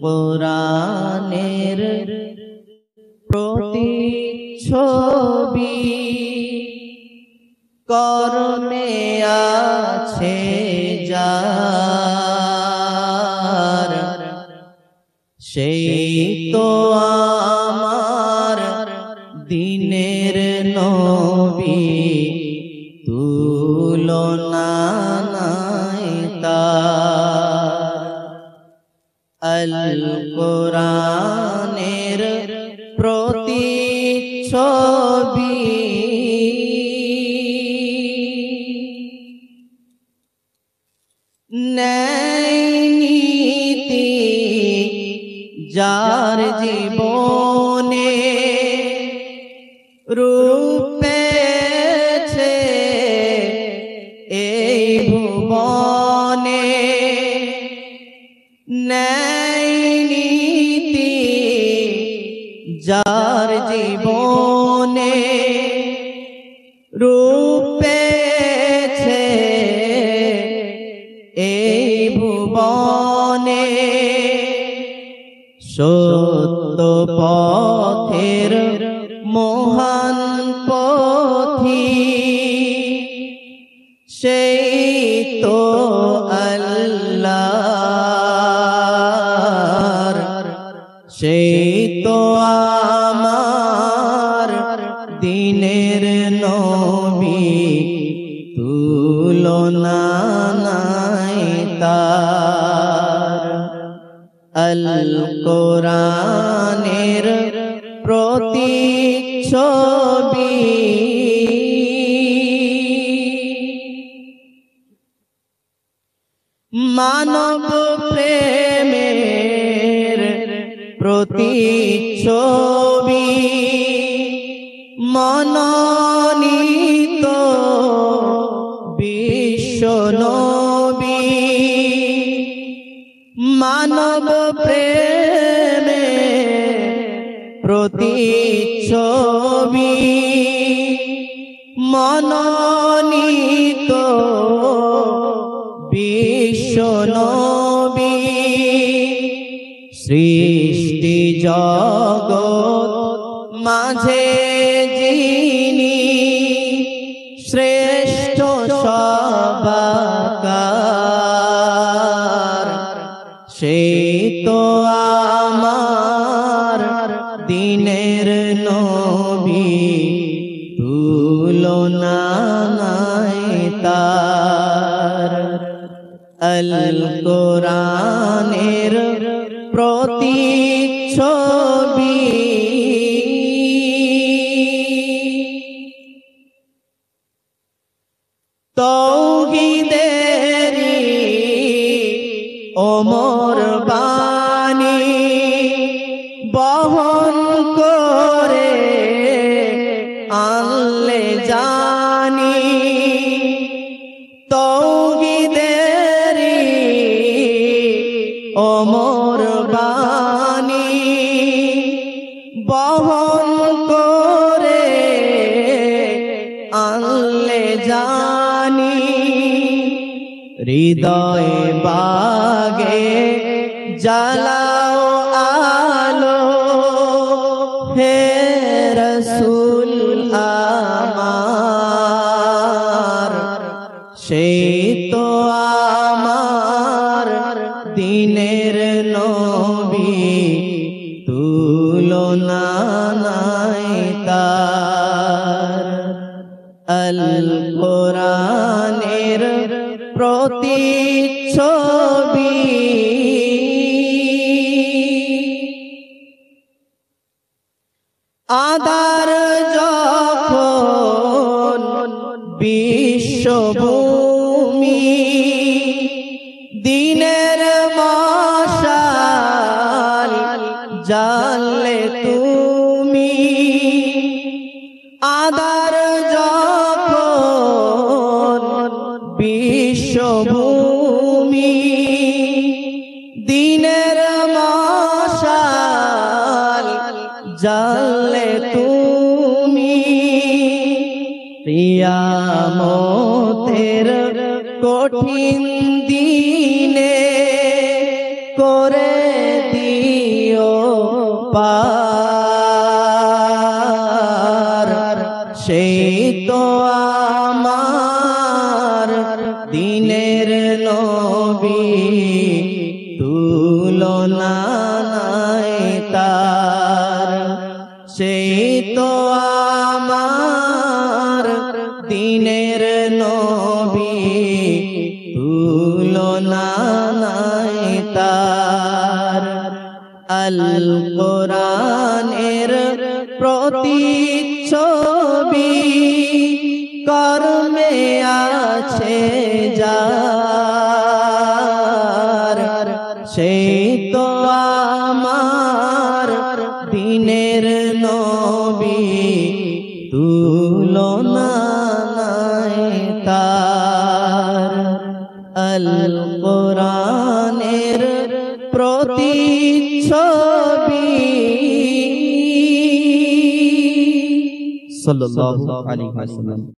কোরআনের প্রতি ছবি করণে আছে প্রতি ছবি নীতি যার জীবনে রূপেছে এই ভুবনে। নীতি জীবনে রূপেছে এই ভুবনে সত্য পথের মহান পথি। সেই তো আল্লাহ সেই তো আমার তার আল কোরআনের প্রতি ছবি মানব প্রেমের প্রতি ছবি মনোনীত মানব প্রেমে ছবি মনোনীত বিশ্ব সৃষ্টি জগৎ মাঝে যিনি শ্রেষ্ঠ সবাকার তুলনা তার। আল কোরআনের প্রতি ছবি তৌহিদেরি ওমর ওমর বাণী বহন করে আনলে জানি হৃদয় বাগে জ্বালাও আলো। হে রসুল তুলনা নাই তার আল কোরআনের প্রতি ছবি। আদার যখন বিশ্বভূমি আদার যখন বিশ্বভূমি দিনের মশাল জানলে তুমি প্রিয়ামতের কঠিন দিনে করে দিও পার দিনের নবী তুলনা তার। সেই তো আমার দিনের নবী তুলনা তার। আল কোরআনের প্রতিচ্ছবি কর্মে আছে যার। সেই তো আমার দিনের নবী তুলনা তার। আল কোরআনের আলাইহি ওয়াসাল্লাম।